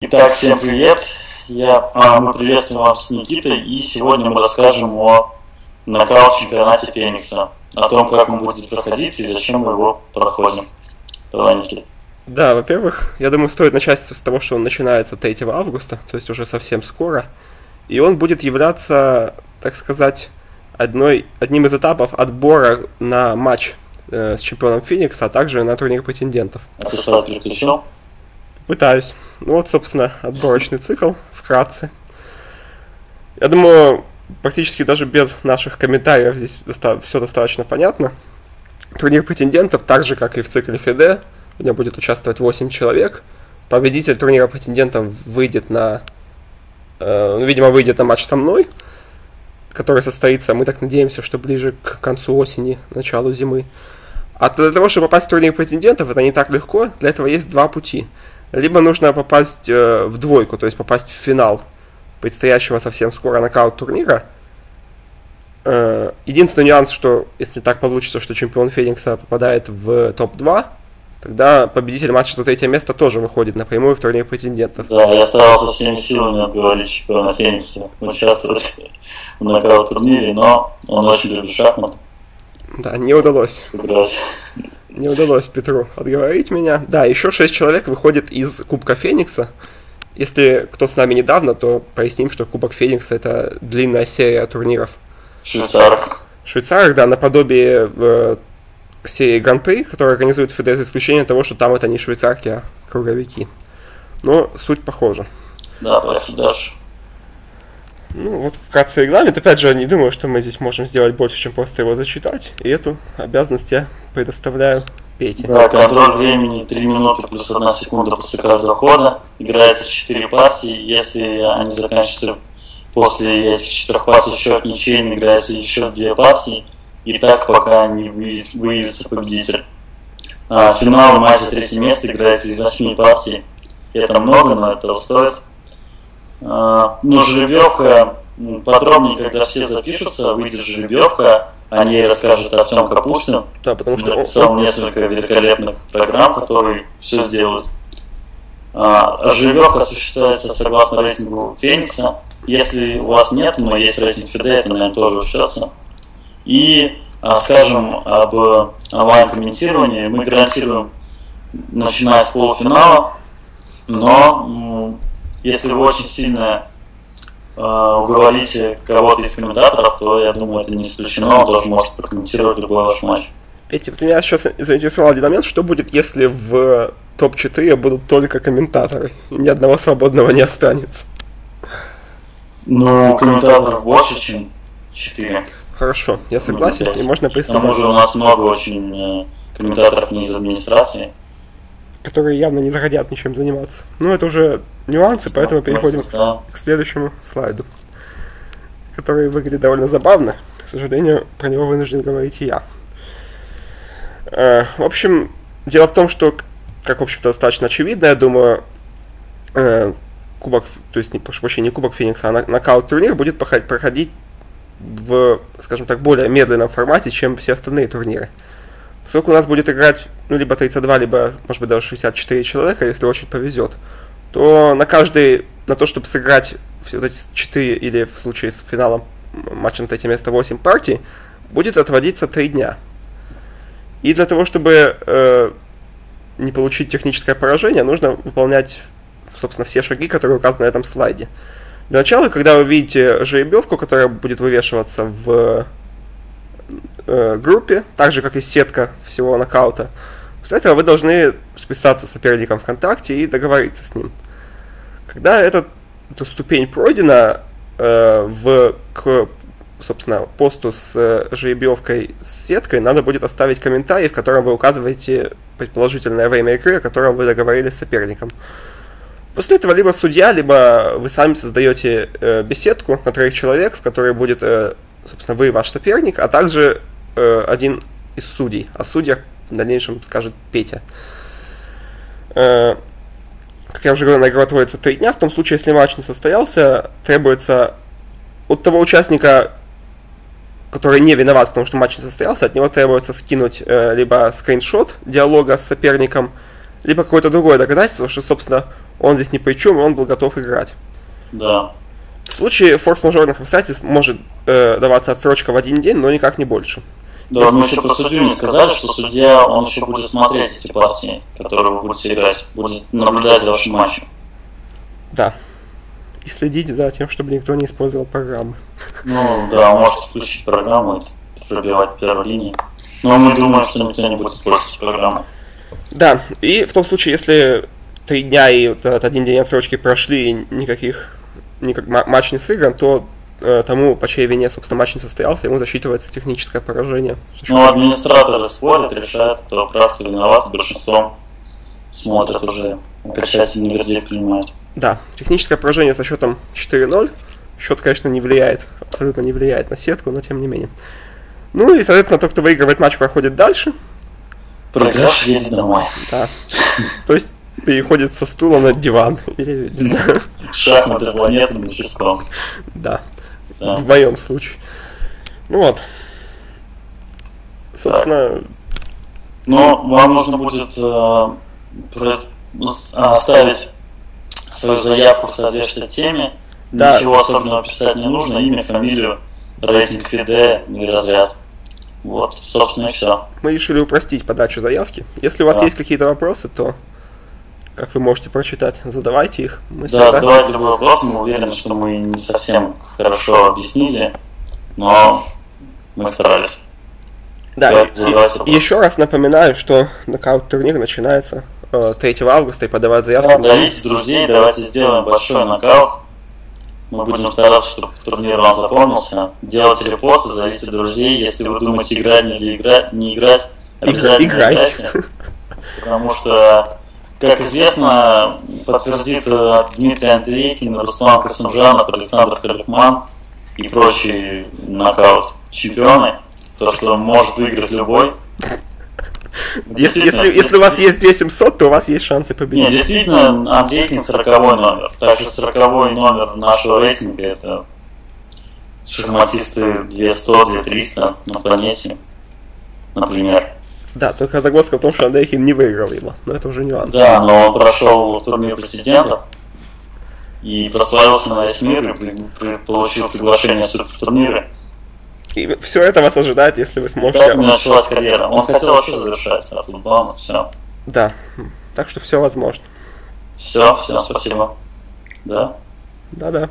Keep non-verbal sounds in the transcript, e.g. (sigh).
Итак, всем привет! Я, а, мы приветствуем вас с Никитой, и сегодня мы расскажем о нокаут-чемпионате Феникса, о том, как он будет проходить и зачем мы его проходим. Давай, Никит. Да, во-первых, я думаю, стоит начать с того, что он начинается 3 августа, то есть уже совсем скоро, и он будет являться, так сказать, одной, одним из этапов отбора на матч э, с чемпионом Феникса, а также на турнир претендентов. А ты сайт переключил? Пытаюсь. Ну вот, собственно, отборочный цикл, вкратце. Я думаю, практически даже без наших комментариев здесь доста- все достаточно понятно. Турнир претендентов, так же, как и в цикле ФИДЕ, в нем будет участвовать 8 человек. Победитель турнира претендентов выйдет на... Э, ну, видимо, выйдет на матч со мной, который состоится, мы так надеемся, что ближе к концу осени, началу зимы. А для того, чтобы попасть в турнир претендентов, это не так легко. Для этого есть два пути – либо нужно попасть э, в двойку, то есть попасть в финал предстоящего совсем скоро нокаут турнира. Э, единственный нюанс, что если так получится, что чемпион Феникса попадает в топ-2, тогда победитель матча за третье место тоже выходит напрямую в турнир претендентов. Да, я старался всеми силами отговорить чемпиона Феникса участвовать в нокаут турнире, но он очень любит шахматы. Да, не удалось. Удалось. Не удалось Петру отговорить меня. Да, еще шесть человек выходит из Кубка Феникса. Если кто с нами недавно, то поясним, что Кубок Феникса это длинная серия турниров. Швейцарах. Швейцарах, да, наподобие э, серии Гран-при, которая организует ФД, за исключением того, что там это не швейцарки, а круговики. Но суть похожа. Да, поехали дальше. Ну, вот вкратце регламент. Опять же, не думаю, что мы здесь можем сделать больше, чем просто его зачитать. И эту обязанность я предоставляю Пете. Да, контроль времени 3 минуты плюс 1 секунда после каждого хода. Играется 4 партии. Если они заканчиваются после этих четырех партий счет ничейный, играется еще две партии. И так, пока не выявится победитель. А, финал матча третье место играется из 8 партий. Это много, но это стоит. А, ну, жеребьевка, подробнее, когда все запишутся, выйдет жеребьевка, о ней расскажет Артем Капустин. Да, потому что написал он... несколько великолепных программ, которые все сделают. А, жеребьевка осуществляется согласно рейтингу Феникса. Если у вас нет, но есть рейтинг ФД, это, наверное, тоже учтется. И а, скажем об онлайн-комментировании. Мы гарантируем, начиная с полуфинала, но если вы очень сильно э, уговорите кого-то из комментаторов, то я думаю, это не исключено, он тоже может прокомментировать любой ваш матч. Петя, вот меня сейчас заинтересовал один момент, что будет, если в топ-4 будут только комментаторы, и ни одного свободного не останется? Ну, комментаторов больше, чем 4. Хорошо, я согласен, ну, и можно приступать. К тому же у нас много очень э, комментаторов не из администрации которые явно не захотят ничем заниматься. Ну, это уже нюансы, поэтому переходим к, к следующему слайду, который выглядит довольно забавно. К сожалению, про него вынужден говорить и я. Э, в общем, дело в том, что, как, в общем-то, достаточно очевидно, я думаю, э, кубок, то есть, не, прошу прощения, не кубок Феникса, а нокаут-турнир будет проходить в, скажем так, более медленном формате, чем все остальные турниры. Поскольку у нас будет играть ну, либо 32, либо, может быть, даже 64 человека, если очень повезет, то на каждый, на то, чтобы сыграть все эти 4 или в случае с финалом матча на третье место 8 партий, будет отводиться 3 дня. И для того, чтобы э, не получить техническое поражение, нужно выполнять, собственно, все шаги, которые указаны на этом слайде. Для начала, когда вы видите жеребьевку, которая будет вывешиваться в э, группе, так же, как и сетка всего нокаута. После этого вы должны списаться с соперником ВКонтакте и договориться с ним. Когда этот, эта ступень пройдена, э, в, к, собственно, посту с э, жеребьевкой с сеткой надо будет оставить комментарий, в котором вы указываете предположительное время игры, о котором вы договорились с соперником. После этого либо судья, либо вы сами создаете э, беседку на троих человек, в которой будет, э, собственно, вы ваш соперник, а также э, один из судей. О судьях в дальнейшем скажет Петя. Э, как я уже говорил, на игру отводится три дня. В том случае, если матч не состоялся, требуется от того участника, который не виноват в том, что матч не состоялся, от него требуется скинуть э, либо скриншот диалога с соперником, либо какое-то другое доказательство, что, собственно, он здесь ни при чем, и он был готов играть. Да. В случае форс-мажорных обстоятельств может э, даваться отсрочка в один день, но никак не больше. Да, мы еще по судью не сказали, что судья, он еще будет смотреть эти партии, которые вы будете играть, будет наблюдать за вашим матчем. Да. И следить за тем, чтобы никто не использовал программы. Ну, да, он (laughs) может включить программу и пробивать первой линии. Но мы думаем, что никто не будет пользоваться программой. Да, и в том случае, если три дня и вот этот один день отсрочки прошли, и никаких никак, матч не сыгран, то тому, по чьей вине, собственно, матч не состоялся, ему засчитывается техническое поражение. Ну, администраторы спорят, решают, кто прав, кто виноват, большинством смотрят уже, окончательный вердикт принимают. Да, техническое поражение со счетом 4-0. Счет, конечно, не влияет, абсолютно не влияет на сетку, но тем не менее. Ну и, соответственно, тот, кто выигрывает матч, проходит дальше. Проигравший едет домой. Да. То есть переходит со стула на диван. Или, не знаю. Шахматы планеты на песком. Да. Да. В моем случае. Ну вот. Собственно... Так. Ну, вам нужно будет э, оставить свою заявку в соответствии теме. Да. Ничего особенного писать не нужно. Имя, фамилию, рейтинг ФИДЕ или разряд. Вот, собственно, и все. Мы решили упростить подачу заявки. Если у вас да. есть какие-то вопросы, то, как вы можете прочитать, задавайте их. Мы да, всегда... задавайте любой вопрос. Мы уверены, что мы не совсем хорошо объяснили, но мы старались. Да, и, и еще раз напоминаю, что нокаут-турнир начинается 3 э, августа, и подавать заявку... Да, зовите друзей, давайте сделаем большой нокаут. Мы будем стараться, чтобы турнир вам запомнился. Делайте репосты, зовите друзей. Если вы думаете, играть или играть, не играть, обязательно играйте. (laughs) Потому что, как известно, подтвердит э, Дмитрий Андрейкин, Руслан Касумжанов, Александр Халифман и прочие нокаут чемпионы, то, что может выиграть любой. Если, если, если у вас есть 2700, то у вас есть шансы победить. Нет, действительно, Андрейкин 40 номер. Также 40 номер нашего рейтинга это шахматисты 200, 2300 на планете, например. Да, только загвоздка в том, что Андрейкин не выиграл его, но это уже нюанс. Да, но он прошел в турнир президента и прославился на весь мир и при, при, получил приглашение в супертурниры. И все это вас ожидает, если вы сможете... Так началась карьера. Он хотел вообще завершать, а тут бам, все. Да, так что все возможно. Все, все, спасибо. Да? Да-да.